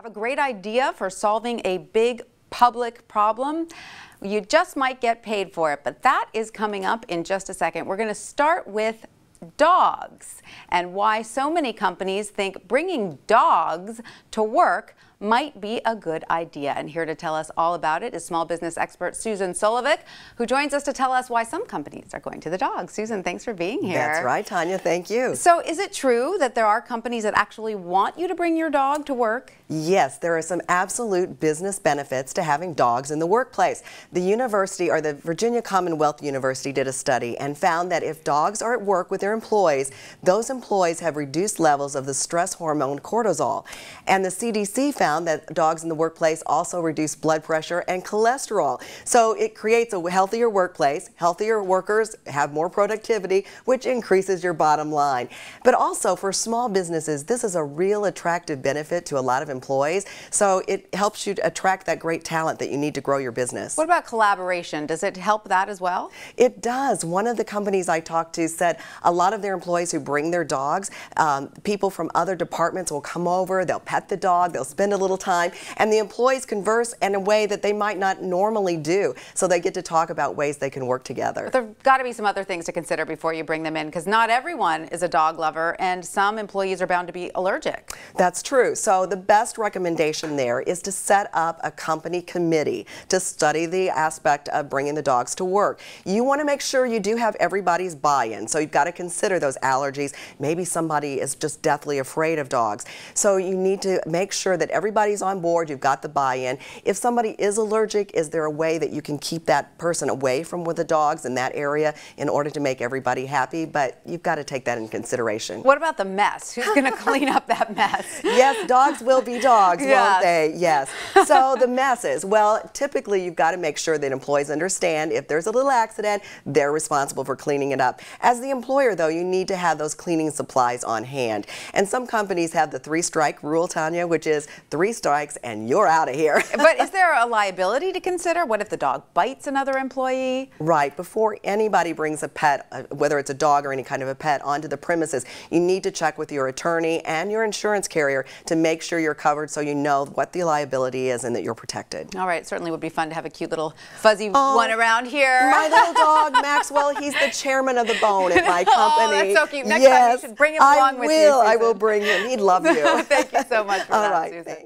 Have a great idea for solving a big public problem? You just might get paid for it, but that is coming up in just a second. We're going to start with dogs and why so many companies think bringing dogs to work might be a good idea. And here to tell us all about it is small business expert Susan Solovic, who joins us to tell us why some companies are going to the dogs. Susan, thanks for being here. That's right, Tanya. Thank you. So is it true that there are companies that actually want you to bring your dog to work? Yes, there are some absolute business benefits to having dogs in the workplace. The university or the Virginia Commonwealth University did a study and found that if dogs are at work with their employees, those employees have reduced levels of the stress hormone cortisol. And the CDC found found that dogs in the workplace also reduce blood pressure and cholesterol. So it creates a healthier workplace. Healthier workers have more productivity, which increases your bottom line. But also for small businesses, this is a real attractive benefit to a lot of employees. So it helps you attract that great talent that you need to grow your business. What about collaboration? Does it help that as well? It does. One of the companies I talked to said a lot of their employees who bring their dogs, um, people from other departments will come over, they'll pet the dog, they'll spend a little time, and the employees converse in a way that they might not normally do. So they get to talk about ways they can work together. But there've got to be some other things to consider before you bring them in, because not everyone is a dog lover, and some employees are bound to be allergic. That's true. So the best recommendation there is to set up a company committee to study the aspect of bringing the dogs to work. You want to make sure you do have everybody's buy-in. So you've got to consider those allergies. Maybe somebody is just deathly afraid of dogs. So you need to make sure that everybody everybody's on board, you've got the buy-in. If somebody is allergic, is there a way that you can keep that person away from with the dogs in that area in order to make everybody happy? But you've got to take that in consideration. What about the mess? Who's going to clean up that mess? yes, dogs will be dogs, yes. won't they? Yes. So the messes. Well, typically you've got to make sure that employees understand if there's a little accident, they're responsible for cleaning it up. As the employer, though, you need to have those cleaning supplies on hand. And some companies have the three-strike rule, Tanya, which is three strikes and you're out of here. but is there a liability to consider? What if the dog bites another employee? Right. Before anybody brings a pet, uh, whether it's a dog or any kind of a pet, onto the premises, you need to check with your attorney and your insurance carrier to make sure you're covered so you know what the liability is and that you're protected. All right. Certainly would be fun to have a cute little fuzzy oh, one around here. My little dog, Maxwell, he's the chairman of the bone at my company. oh, that's so cute. Next yes, time you should bring him along I with will, you. I will bring him. He'd love you. Thank you so much for All that, right, Susan.